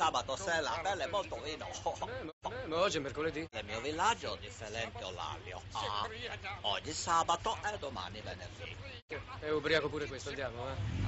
Sabato sera, bello è molto vino. Ma oggi è mercoledì. Nel mio villaggio differente orario. Ah, oggi sabato e domani venerdì. È ubriaco pure questo, andiamo, eh.